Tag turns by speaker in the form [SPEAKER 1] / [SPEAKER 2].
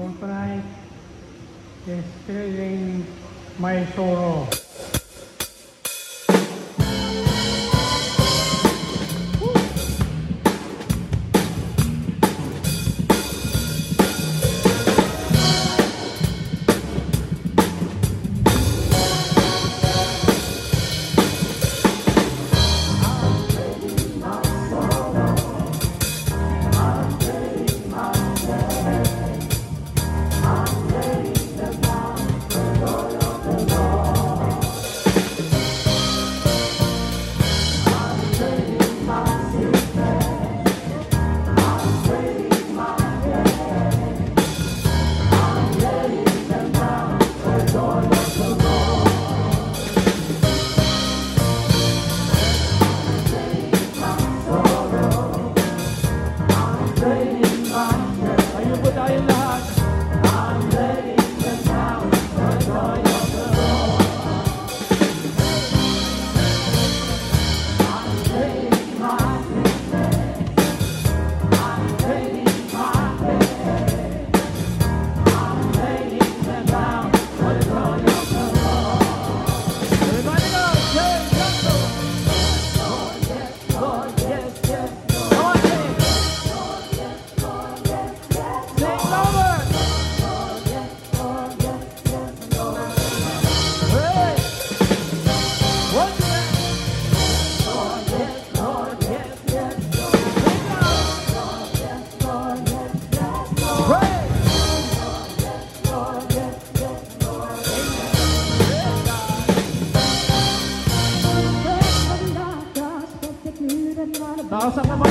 [SPEAKER 1] Tonight is trading my sorrow.
[SPEAKER 2] Vamos a